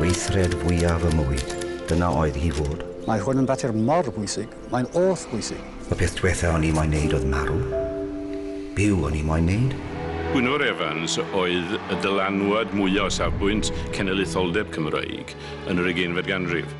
gweithred fwyaf y mywyd. Dyna oedd hi fod. Mae hwn yn fater mor bwysig. Mae'n oth bwysig. Y peth diwetha o'n i moyn neud oedd marw. Byw o'n i moyn neud. Gwynor Evans oedd y dylanwad mwyaf o safbwynt cenedlaetholdeb Cymraeg yn yr 20fed ganrif.